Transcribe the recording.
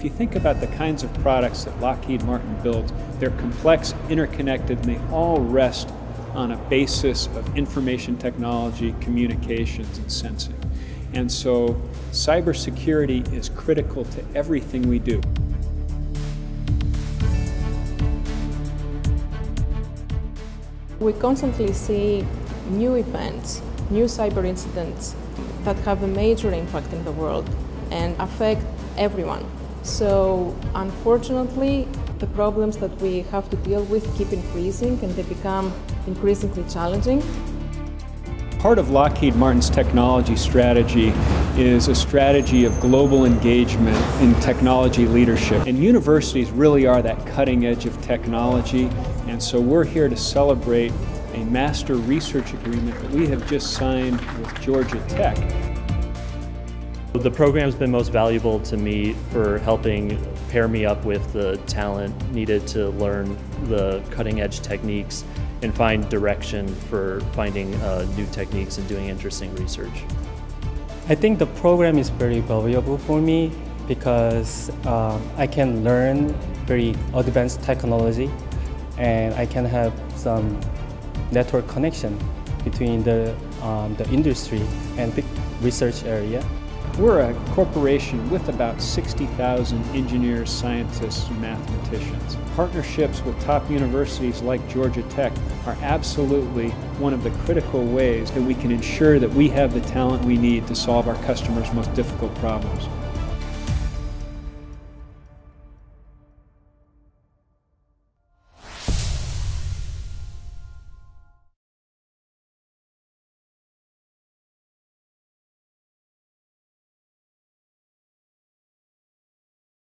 if you think about the kinds of products that Lockheed Martin builds, they're complex, interconnected, and they all rest on a basis of information technology, communications, and sensing. And so cybersecurity is critical to everything we do. We constantly see new events, new cyber incidents that have a major impact in the world and affect everyone. So unfortunately, the problems that we have to deal with keep increasing and they become increasingly challenging. Part of Lockheed Martin's technology strategy is a strategy of global engagement in technology leadership. And universities really are that cutting edge of technology. And so we're here to celebrate a master research agreement that we have just signed with Georgia Tech. The program's been most valuable to me for helping pair me up with the talent needed to learn the cutting edge techniques and find direction for finding uh, new techniques and doing interesting research. I think the program is very valuable for me because uh, I can learn very advanced technology and I can have some network connection between the, um, the industry and the research area. We're a corporation with about 60,000 engineers, scientists, and mathematicians. Partnerships with top universities like Georgia Tech are absolutely one of the critical ways that we can ensure that we have the talent we need to solve our customers' most difficult problems.